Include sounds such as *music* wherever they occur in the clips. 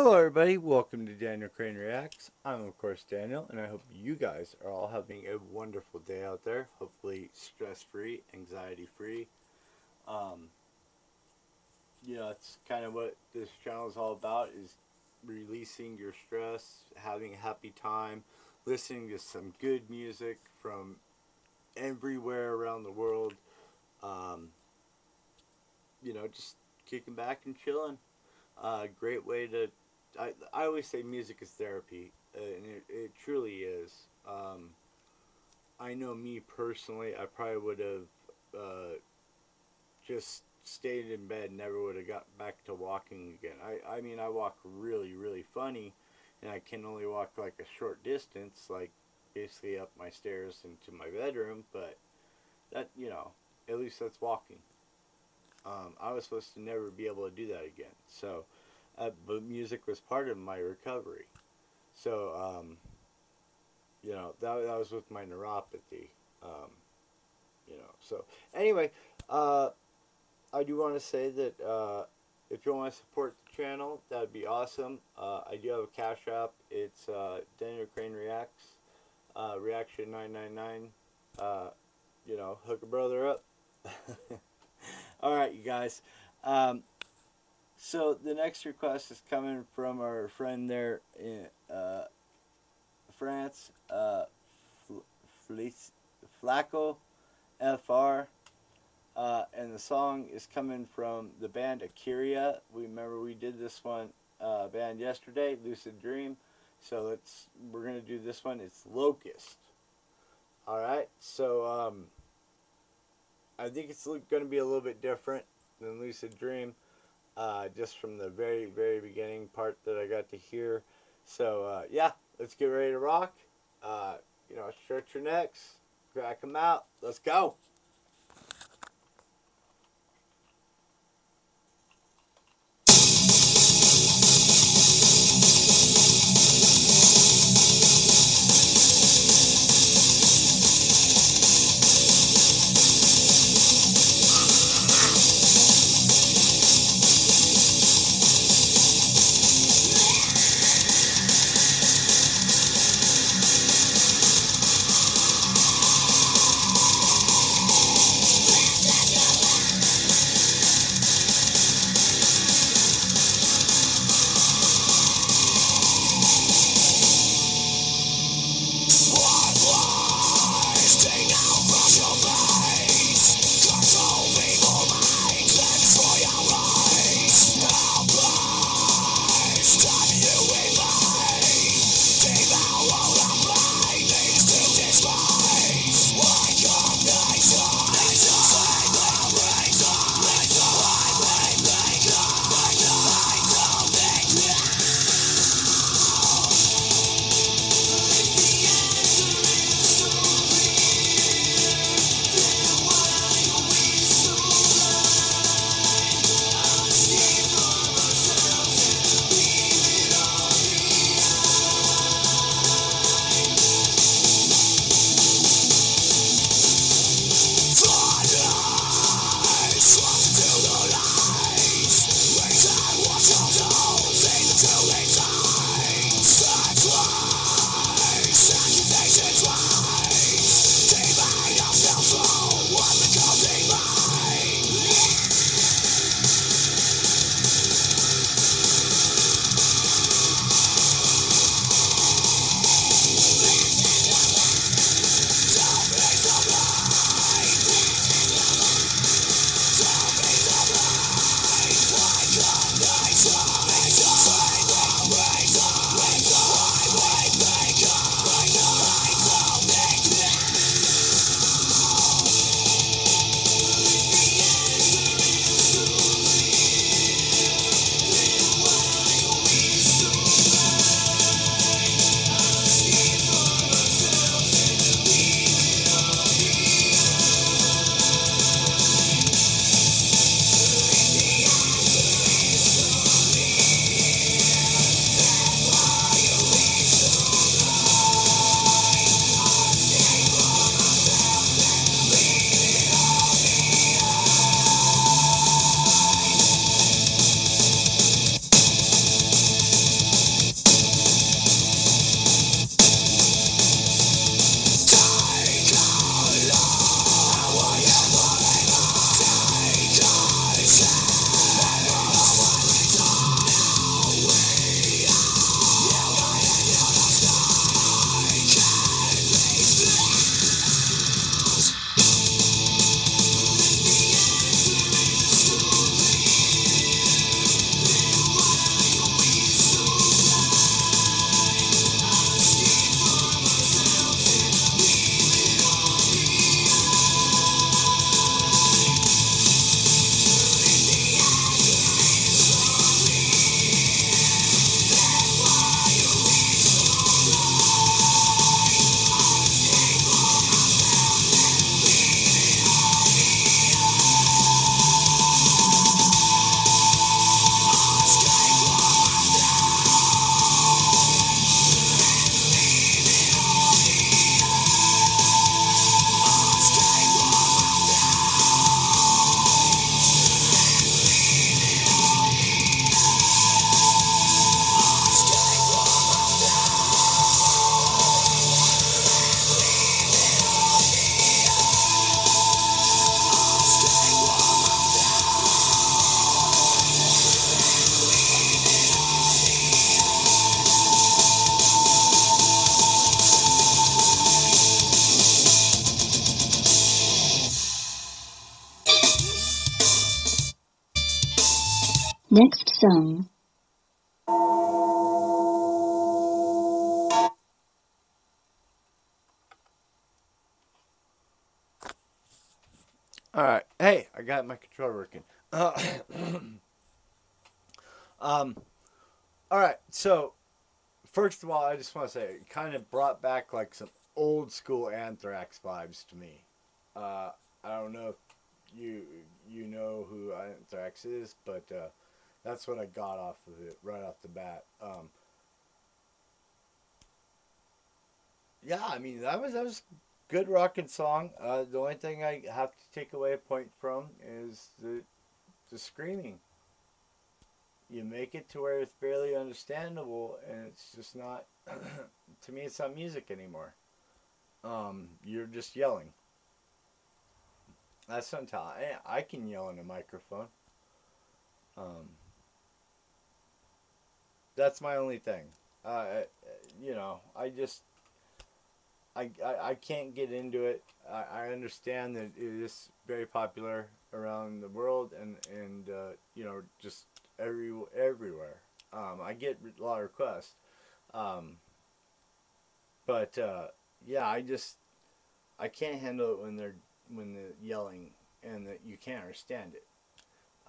Hello everybody, welcome to Daniel Crane Reacts. I'm of course Daniel and I hope you guys are all having a wonderful day out there. Hopefully stress free, anxiety free. Um, you know, it's kind of what this channel is all about is releasing your stress, having a happy time, listening to some good music from everywhere around the world. Um, you know, just kicking back and chilling. Uh, great way to. I, I always say music is therapy, uh, and it, it truly is. Um, I know me personally, I probably would have uh, just stayed in bed, never would have got back to walking again. I, I mean, I walk really, really funny, and I can only walk like a short distance, like basically up my stairs into my bedroom, but that, you know, at least that's walking. Um, I was supposed to never be able to do that again. So, uh, but music was part of my recovery. So, um, you know, that, that was with my neuropathy. Um, you know, so anyway, uh, I do want to say that uh, if you want to support the channel, that would be awesome. Uh, I do have a cash app. It's uh, Daniel Crane Reacts, uh, Reaction 999. Uh, you know, hook a brother up. *laughs* All right, you guys. Um, so the next request is coming from our friend there in uh, France, uh, Flaco FR. Uh, and the song is coming from the band Arkaea. We remember we did this one uh, band yesterday, Lucid Dream. So let's we're gonna do this one. It's Locust. All right. So um, I think it's going to be a little bit different than Lucid Dream, uh, just from the very, very beginning part that I got to hear. So, uh, yeah, let's get ready to rock. Uh, you know, stretch your necks, crack them out. Let's go. All right. Hey, I got my controller working. Uh, *clears throat* um, all right. So, first of all, I just want to say it kind of brought back like some old school Anthrax vibes to me. Uh, I don't know if you you know who Anthrax is, but uh, that's what I got off of it right off the bat. Um, yeah, I mean that was that was good rocking song. Uh, the only thing I have to take away a point from is the the screaming. You make it to where it's barely understandable, and it's just not. *clears throat* to me, it's not music anymore. Um, you're just yelling. That's sometimes I, I can yell in a microphone. Um, that's my only thing. Uh, you know, I just I, I, I can't get into it. I, I understand that it is very popular around the world and and uh, you know just every everywhere. Um, I get a lot of requests, um, but uh, yeah, I just I can't handle it when they're when they're yelling and that you can't understand it.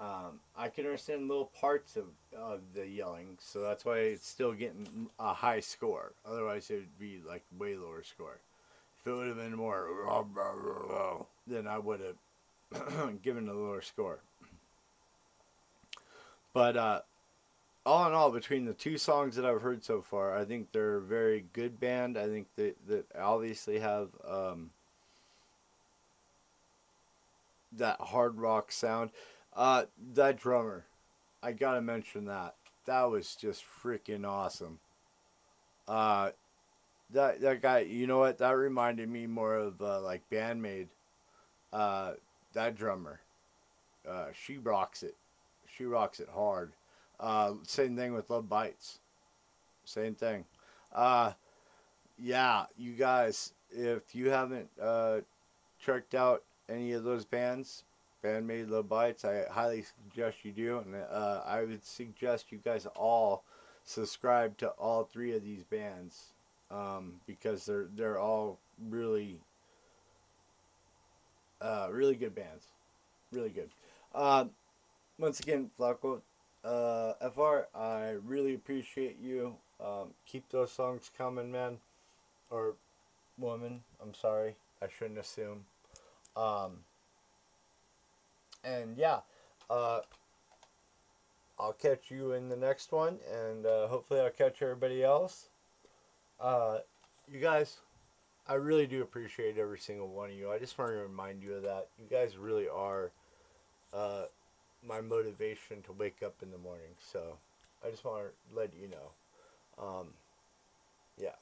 Um, I can understand little parts of, of the yelling, so that's why it's still getting a high score. Otherwise, it would be like way lower score. If it would have been more, then I would have *clears throat* given a lower score. But uh, all in all, between the two songs that I've heard so far, I think they're a very good band. I think that that obviously have um, that hard rock sound. Uh, that drummer, I gotta mention that. That was just freaking awesome. Uh, that that guy, you know what? That reminded me more of uh, like BAND-MAID. Uh, that drummer, uh, she rocks it. She rocks it hard. Uh, same thing with Love Bites. Same thing. Uh, yeah, you guys, if you haven't uh, checked out any of those bands, BAND-MAID Love Bites, I highly suggest you do. And uh, I would suggest you guys all subscribe to all three of these bands um, because they're they're all really uh, really good bands, really good. Uh, once again, Flacco, uh, FR, I really appreciate you. Um, keep those songs coming, man, or woman. I'm sorry, I shouldn't assume. Um, and yeah, uh, I'll catch you in the next one, and uh, hopefully I'll catch everybody else. Uh, you guys, I really do appreciate every single one of you. I just want to remind you of that. You guys really are uh, my motivation to wake up in the morning. So I just want to let you know. Um, yeah.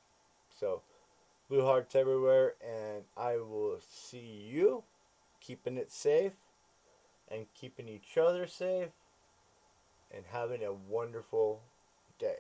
So blue hearts everywhere, and I will see you keeping it safe and keeping each other safe and having a wonderful day.